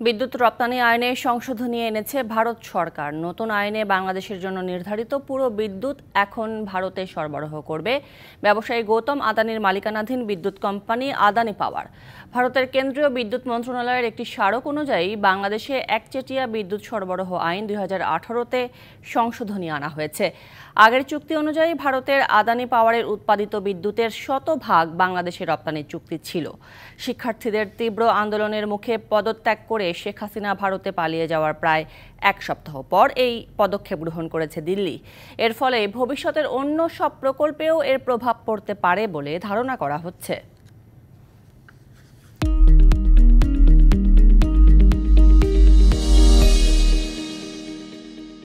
বিদ্যুৎ রপ্তানি আইনে সংশোধনী এনেছে ভারত সরকার। নতুন আইনে বাংলাদেশের জন্য নির্ধারিত পুরো বিদ্যুৎ এখন ভারতে সরবরাহ করবে। ব্যবসায়ী গৌতম আদানির মালিকানাধীন বিদ্যুৎ কোম্পানি আদানি পাওয়ার। ভারতের কেন্দ্রীয় বিদ্যুৎ মন্ত্রণালয়ের একটি স্মারক অনুযায়ী বাংলাদেশে একচেটিয়া বিদ্যুৎ সরবরাহ আইন দুই হাজার আঠারোতে সংশোধনী আনা হয়েছে। আগের চুক্তি অনুযায়ী ভারতের আদানি পাওয়ারের উৎপাদিত বিদ্যুতের শতভাগ বাংলাদেশে রপ্তানির চুক্তি ছিল। শিক্ষার্থীদের তীব্র আন্দোলনের মুখে পদত্যাগ করে শেখ হাসিনা ভারতে পালিয়ে যাওয়ার প্রায় এক সপ্তাহ পর এই পদক্ষেপ গ্রহণ করেছে দিল্লি। এর ফলে ভবিষ্যতের অন্য সব প্রকল্পেও এর প্রভাব পড়তে পারে বলে ধারণা করা হচ্ছে।